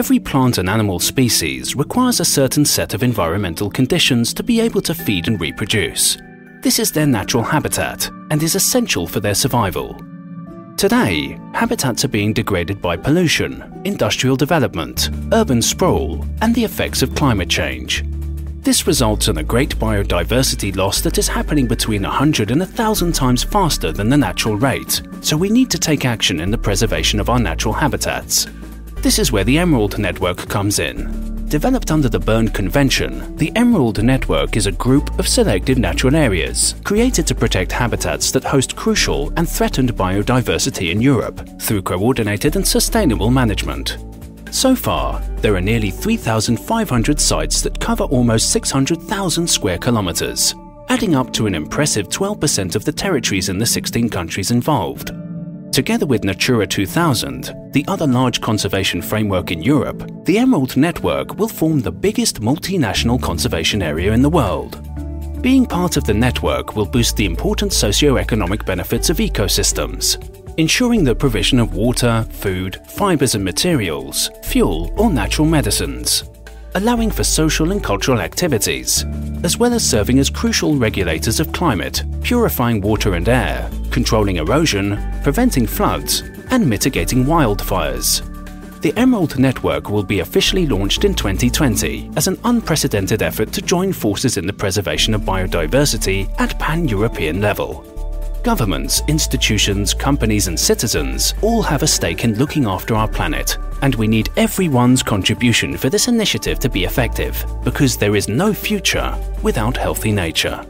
Every plant and animal species requires a certain set of environmental conditions to be able to feed and reproduce. This is their natural habitat and is essential for their survival. Today, habitats are being degraded by pollution, industrial development, urban sprawl, and the effects of climate change. This results in a great biodiversity loss that is happening between 100 and 1,000 times faster than the natural rate, so we need to take action in the preservation of our natural habitats. This is where the Emerald Network comes in. Developed under the Bern Convention, the Emerald Network is a group of selected natural areas created to protect habitats that host crucial and threatened biodiversity in Europe through coordinated and sustainable management. So far, there are nearly 3,500 sites that cover almost 600,000 square kilometers, adding up to an impressive 12% of the territories in the 16 countries involved. Together with Natura 2000, the other large conservation framework in Europe, the Emerald Network will form the biggest multinational conservation area in the world. Being part of the network will boost the important socio-economic benefits of ecosystems, ensuring the provision of water, food, fibres and materials, fuel or natural medicines, allowing for social and cultural activities, as well as serving as crucial regulators of climate, purifying water and air, controlling erosion, preventing floods, and mitigating wildfires. The Emerald Network will be officially launched in 2020 as an unprecedented effort to join forces in the preservation of biodiversity at pan-European level. Governments, institutions, companies and citizens all have a stake in looking after our planet, and we need everyone's contribution for this initiative to be effective, because there is no future without healthy nature.